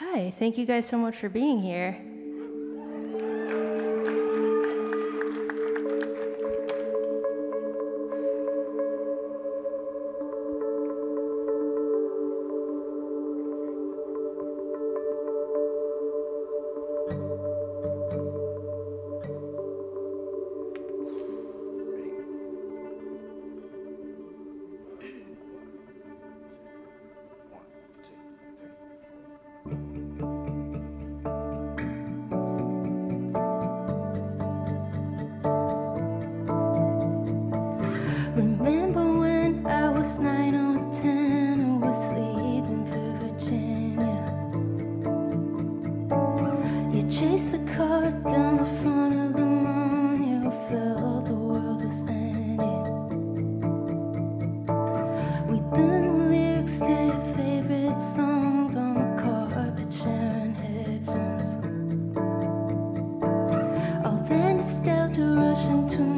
Hi, thank you guys so much for being here. listen to me.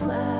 Sent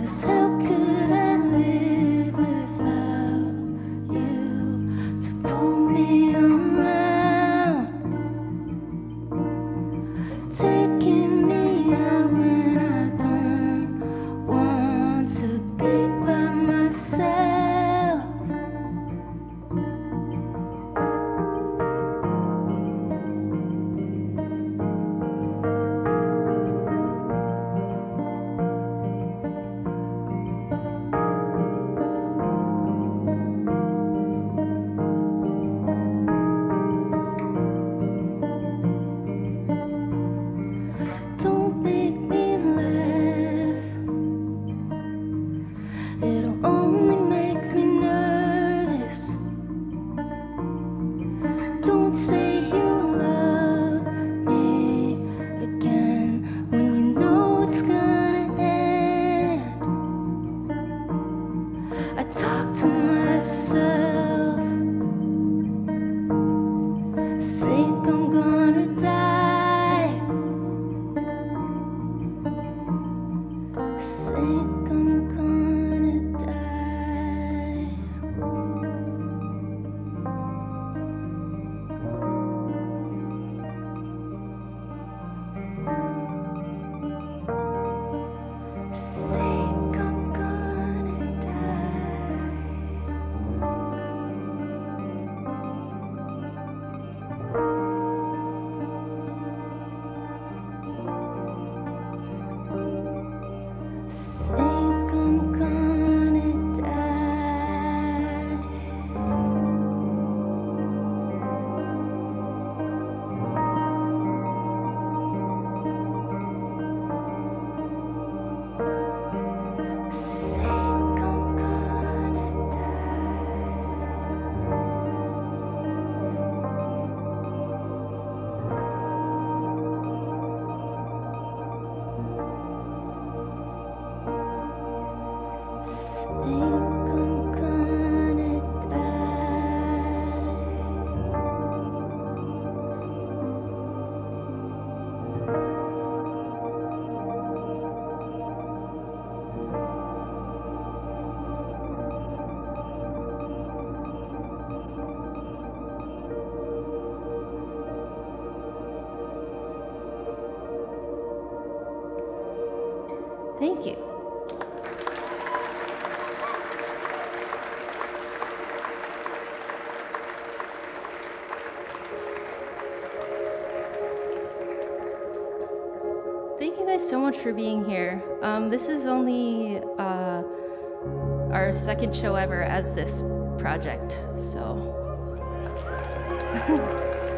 Cause I talk to myself. much for being here. Um, this is only uh, our second show ever as this project, so.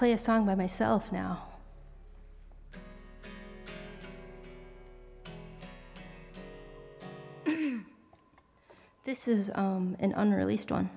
play a song by myself now. this is um, an unreleased one.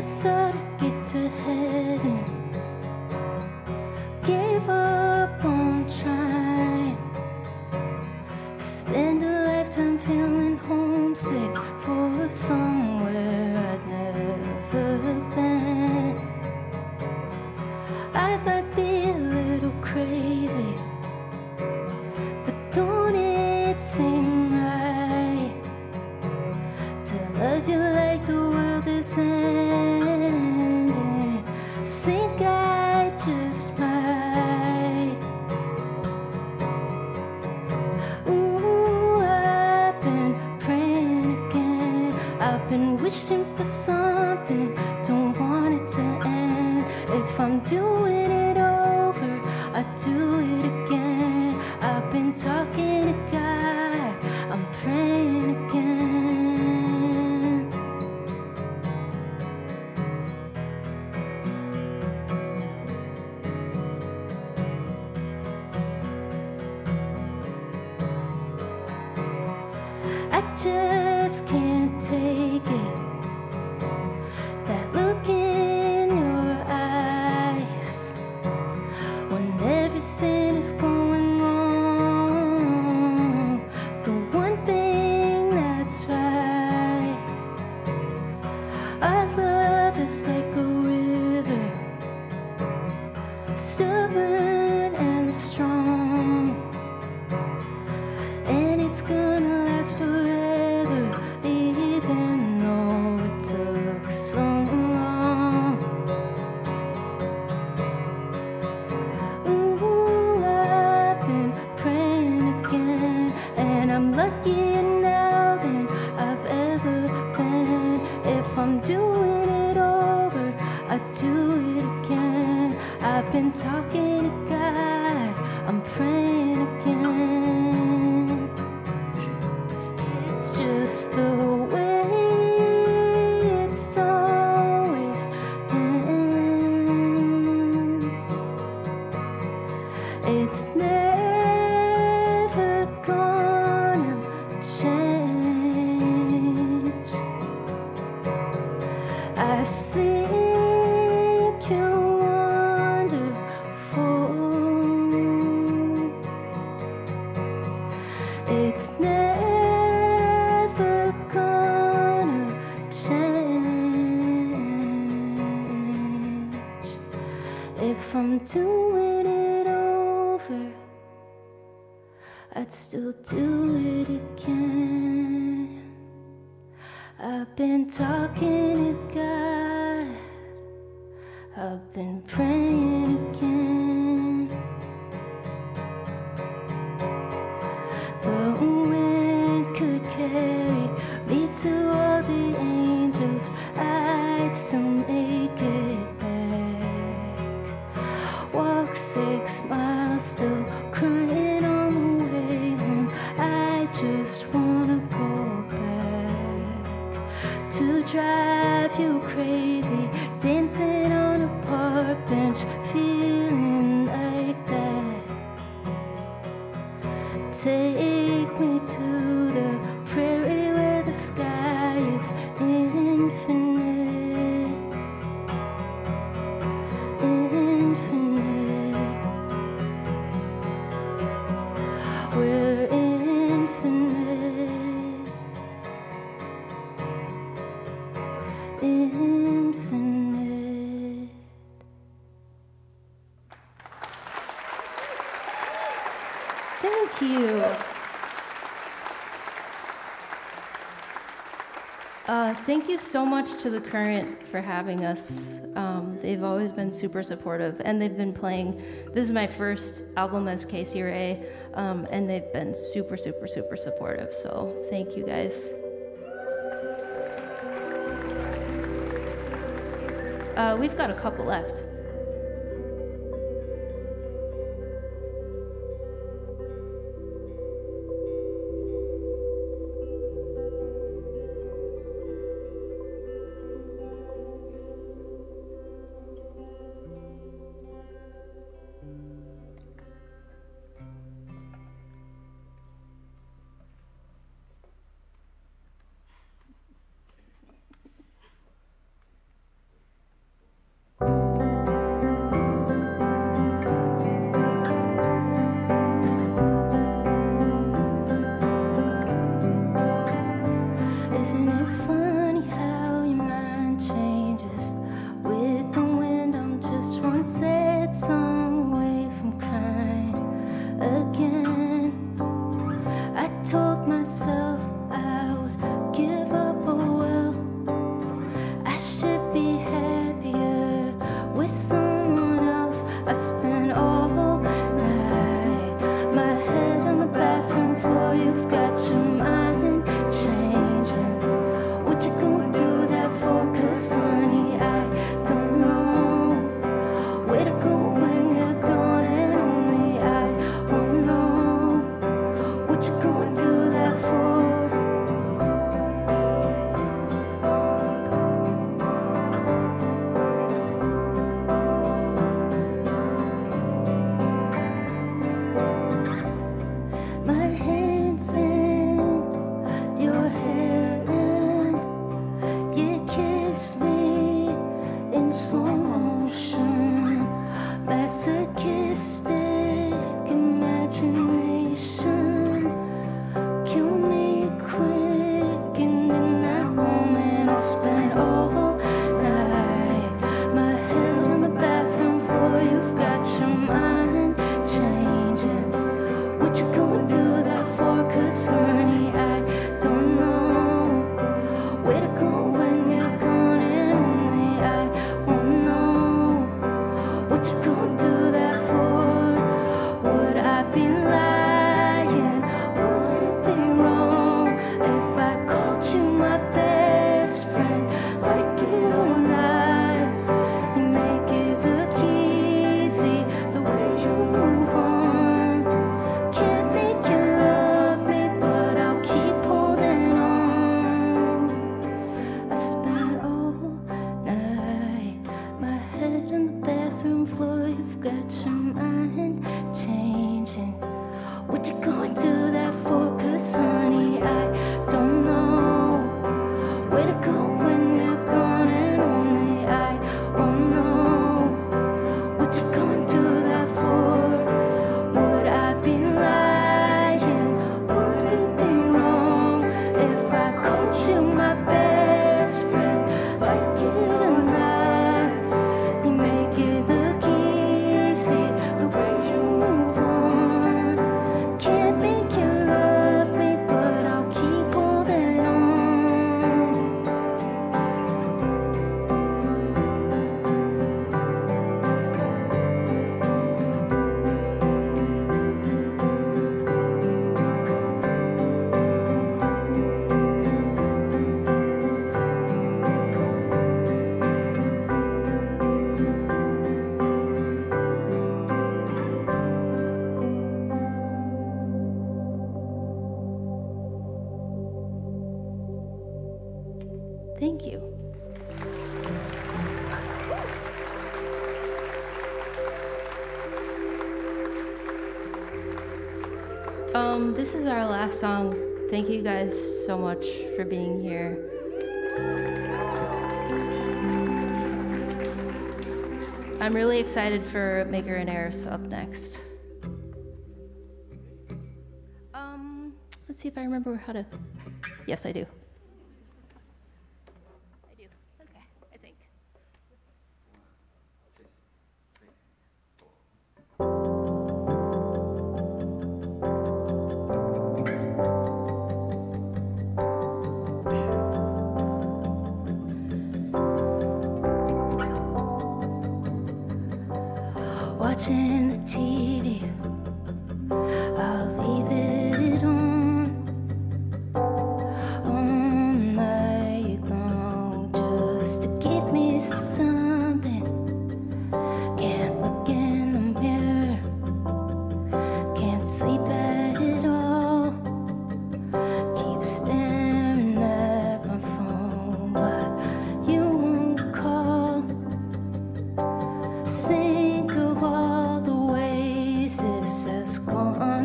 never thought I'd get to heaven. Gave up. If I'm doing it over, I do it again. I've been talking to God. if I'm doing it over, I'd still do it again. I've been talking to God, I've been praying again. so much to The Current for having us. Um, they've always been super supportive, and they've been playing. This is my first album as KC Rae, um, and they've been super, super, super supportive. So thank you guys. Uh, we've got a couple left. song. Thank you guys so much for being here. I'm really excited for MAKR AN ERIS up next. Um, let's see if I remember how to. Yes, I do.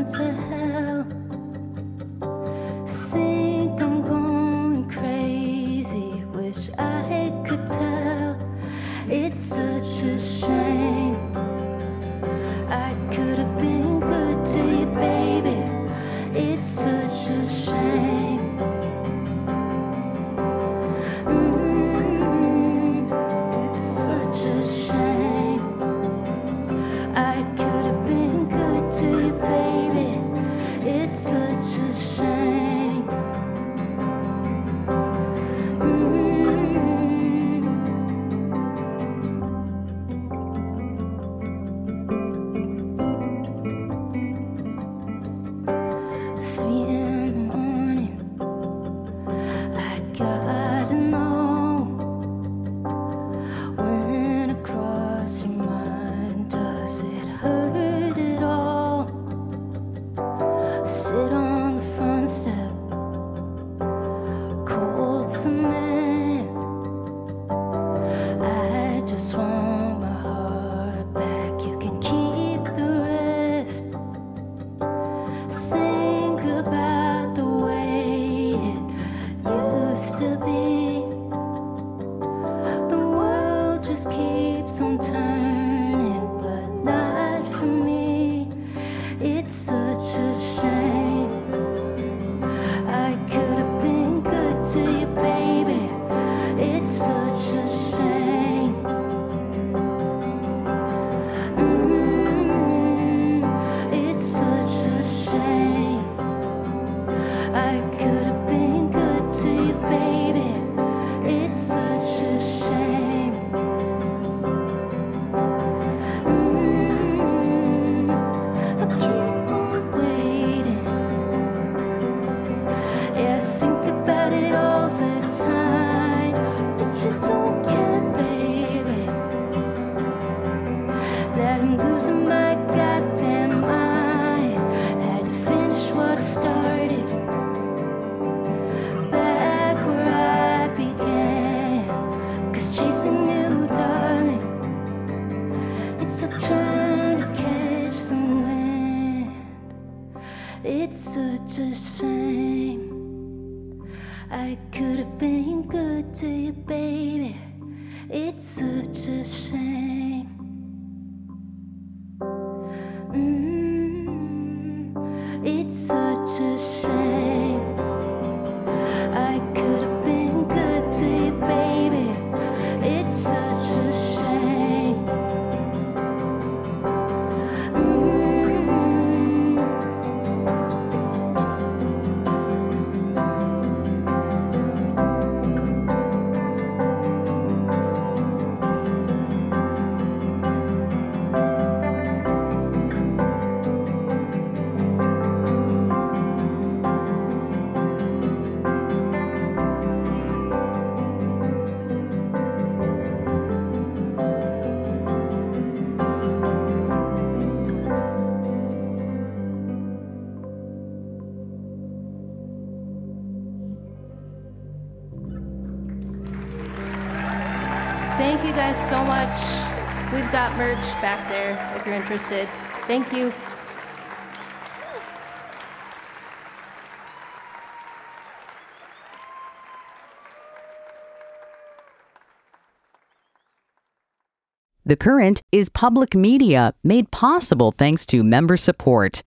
mountain merch back there if you're interested. Thank you. The Current is public media made possible thanks to member support.